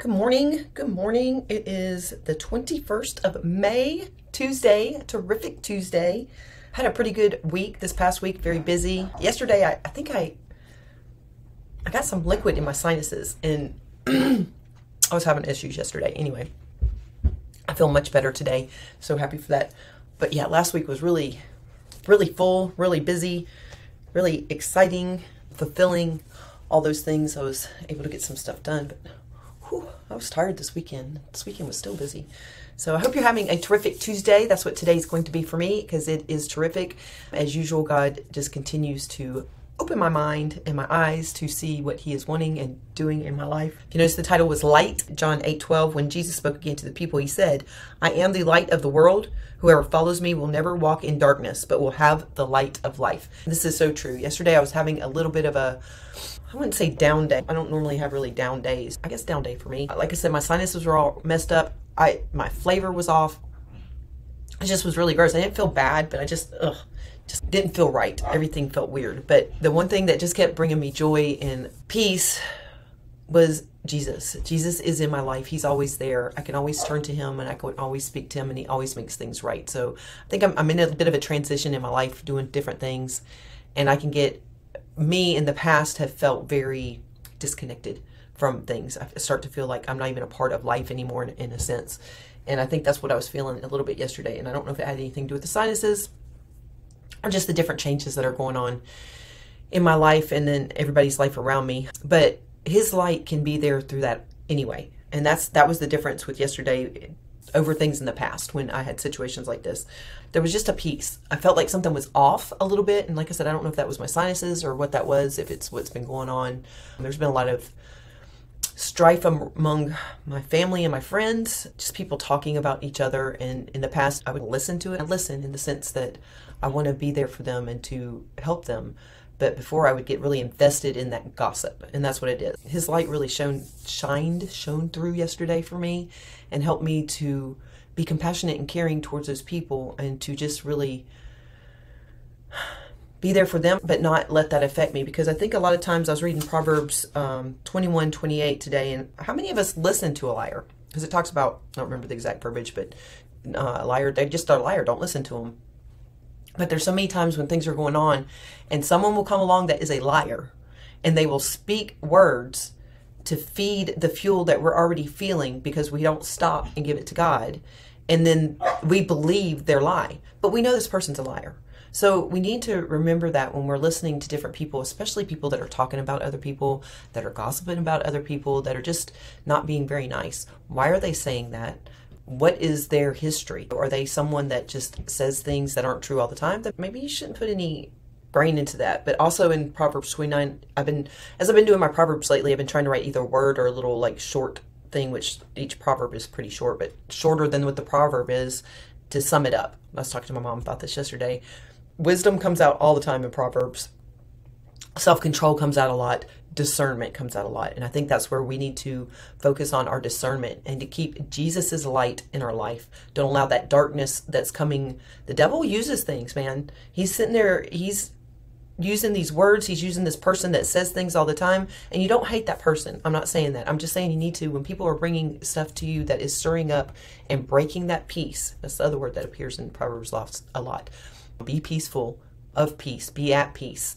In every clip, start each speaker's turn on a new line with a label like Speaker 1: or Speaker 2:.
Speaker 1: Good morning. Good morning. It is the 21st of May, Tuesday, terrific Tuesday. Had a pretty good week this past week, very busy. Yesterday, I, I think I I got some liquid in my sinuses and I was having issues yesterday. Anyway, I feel much better today. So happy for that. But yeah, last week was really, really full, really busy, really exciting, fulfilling, all those things. I was able to get some stuff done, but whew, I was tired this weekend. This weekend was still busy. So I hope you're having a terrific Tuesday. That's what today's going to be for me because it is terrific. As usual, God just continues to open my mind and my eyes to see what he is wanting and doing in my life. You notice the title was Light, John 8 12. When Jesus spoke again to the people, he said, I am the light of the world. Whoever follows me will never walk in darkness, but will have the light of life. This is so true. Yesterday I was having a little bit of a I wouldn't say down day. I don't normally have really down days. I guess down day for me. Like I said, my sinuses were all messed up. I my flavor was off. It just was really gross. I didn't feel bad, but I just ugh, just didn't feel right. Everything felt weird. But the one thing that just kept bringing me joy and peace was Jesus. Jesus is in my life. He's always there. I can always turn to him and I can always speak to him and he always makes things right. So I think I'm, I'm in a bit of a transition in my life doing different things and I can get me in the past have felt very disconnected from things. I start to feel like I'm not even a part of life anymore in, in a sense. And I think that's what I was feeling a little bit yesterday. And I don't know if it had anything to do with the sinuses or just the different changes that are going on in my life and then everybody's life around me. But his light can be there through that anyway. And that's that was the difference with yesterday over things in the past when I had situations like this. There was just a peace. I felt like something was off a little bit. And like I said, I don't know if that was my sinuses or what that was, if it's what's been going on. There's been a lot of strife among my family and my friends, just people talking about each other. And in the past, I would listen to it. I listen in the sense that I want to be there for them and to help them. But before I would get really invested in that gossip, and that's what it is. His light really shone, shined, shone through yesterday for me, and helped me to be compassionate and caring towards those people, and to just really be there for them, but not let that affect me. Because I think a lot of times I was reading Proverbs um, 21, 28 today, and how many of us listen to a liar? Because it talks about, I don't remember the exact verbiage, but uh, a liar, they're just a liar. Don't listen to them. But there's so many times when things are going on and someone will come along that is a liar and they will speak words to feed the fuel that we're already feeling because we don't stop and give it to God. And then we believe their lie. But we know this person's a liar. So we need to remember that when we're listening to different people, especially people that are talking about other people, that are gossiping about other people, that are just not being very nice. Why are they saying that? What is their history? Are they someone that just says things that aren't true all the time? That maybe you shouldn't put any brain into that. But also in Proverbs 29, I've been, as I've been doing my Proverbs lately, I've been trying to write either a word or a little like short thing, which each proverb is pretty short, but shorter than what the proverb is to sum it up. I was talking to my mom about this yesterday. Wisdom comes out all the time in Proverbs. Self control comes out a lot discernment comes out a lot. And I think that's where we need to focus on our discernment and to keep Jesus's light in our life. Don't allow that darkness that's coming. The devil uses things, man. He's sitting there, he's using these words, he's using this person that says things all the time, and you don't hate that person. I'm not saying that. I'm just saying you need to, when people are bringing stuff to you that is stirring up and breaking that peace, that's the other word that appears in Proverbs a lot. Be peaceful, of peace, be at peace,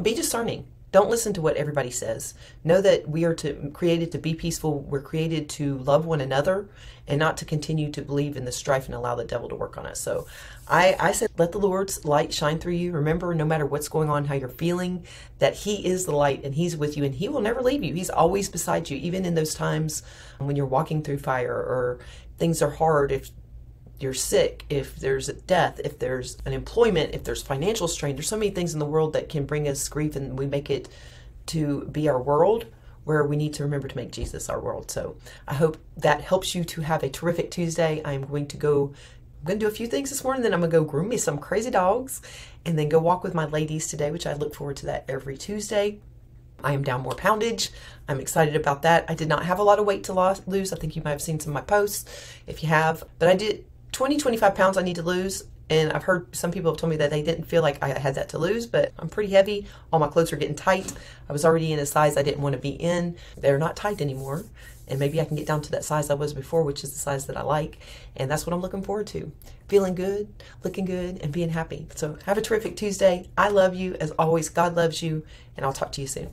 Speaker 1: be discerning don't listen to what everybody says. Know that we are to created to be peaceful. We're created to love one another and not to continue to believe in the strife and allow the devil to work on us. So I, I said, let the Lord's light shine through you. Remember, no matter what's going on, how you're feeling, that He is the light and He's with you and He will never leave you. He's always beside you, even in those times when you're walking through fire or things are hard. If you're sick, if there's a death, if there's an employment, if there's financial strain, there's so many things in the world that can bring us grief and we make it to be our world where we need to remember to make Jesus our world. So I hope that helps you to have a terrific Tuesday. I'm going to go I'm going to do a few things this morning, then I'm going to go groom me some crazy dogs and then go walk with my ladies today, which I look forward to that every Tuesday. I am down more poundage. I'm excited about that. I did not have a lot of weight to lose. I think you might have seen some of my posts if you have, but I did 20, 25 pounds I need to lose. And I've heard some people have told me that they didn't feel like I had that to lose, but I'm pretty heavy. All my clothes are getting tight. I was already in a size I didn't want to be in. They're not tight anymore. and maybe I can get down to that size I was before, which is the size that I like. And that's what I'm looking forward to. Feeling good, looking good, and being happy. So have a terrific Tuesday. I love you. As always, God loves you, and I'll talk to you soon.